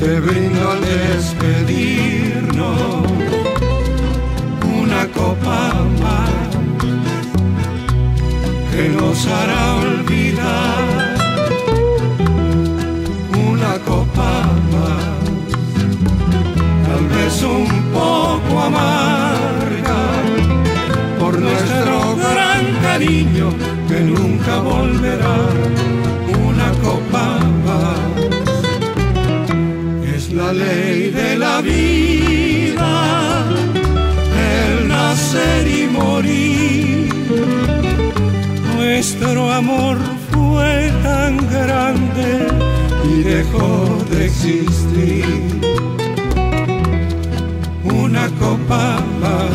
te brindo al despedirnos una copa más que nos hará olvidar una copa más, tal vez un poco amarga por nuestro gran cariño que nunca volverá. Vida, el nacer y morir nuestro amor fue tan grande y dejó de existir. Una copa más,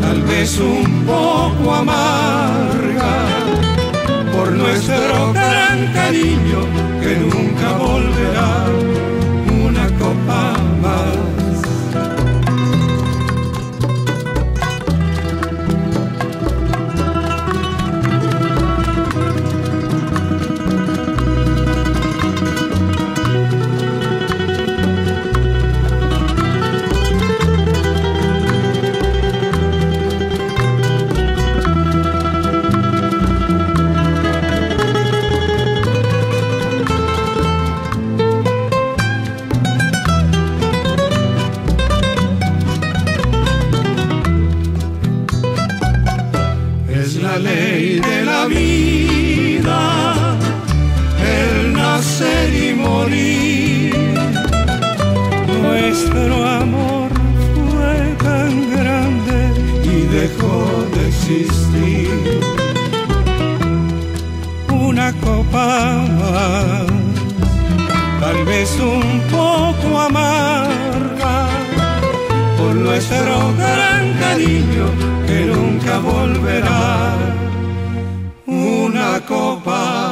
tal vez un poco amarga, y morir. Nuestro amor fue tan grande y dejó de existir. Una copa más, tal vez un poco amarga por nuestro gran cariño que nunca volverá. Una copa